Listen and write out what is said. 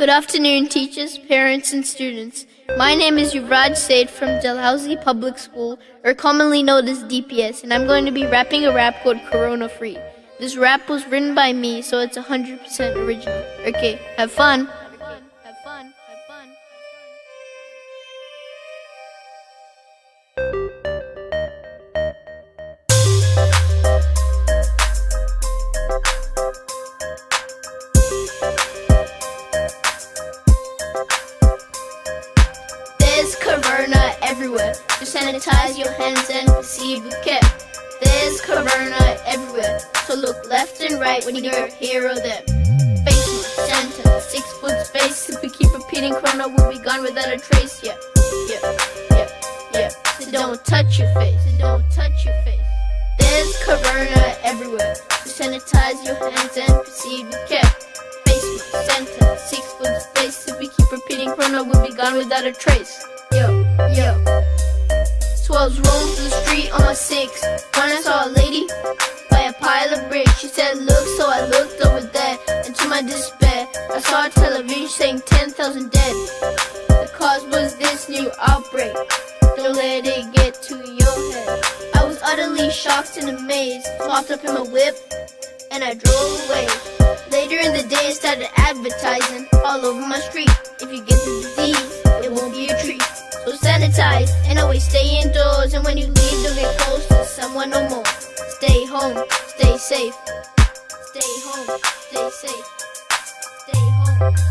Good afternoon, teachers, parents, and students. My name is Yuvraj Seth from Dalhousie Public School, or commonly known as DPS, and I'm going to be rapping a rap called Corona Free. This rap was written by me, so it's 100% original. Okay, have fun. Have fun. Have fun. There's corona everywhere. Just sanitize your hands and proceed with care. There's corona everywhere. So look left and right when you hear of them. Face center, six foot space. If we keep repeating corona, we'll be gone without a trace. Yeah, yeah, yeah, yeah. So don't touch your face. So don't touch your face. There's corona everywhere. So sanitize your hands and proceed with care. Face center, six foot space. If we keep repeating corona, we'll be gone without a trace. So I was rolling through the street on my six when I saw a lady by a pile of bricks. She said, Look, so I looked over there, and to my despair, I saw a television saying 10,000 dead. The cause was this new outbreak. Don't let it get to your head. I was utterly shocked and amazed, hopped up in my whip, and I drove away. Later in the day, I started advertising all over my street. If you get and always stay indoors. And when you leave, don't get close to someone no more. Stay home, stay safe. Stay home, stay safe. Stay home.